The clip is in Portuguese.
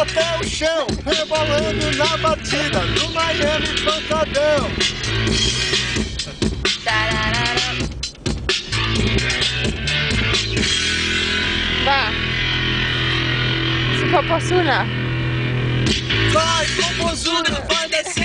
até o chão, rebolando na batida do Miami Pancadão. Va. Se popozuna. Vai, Popozuna, vai descer.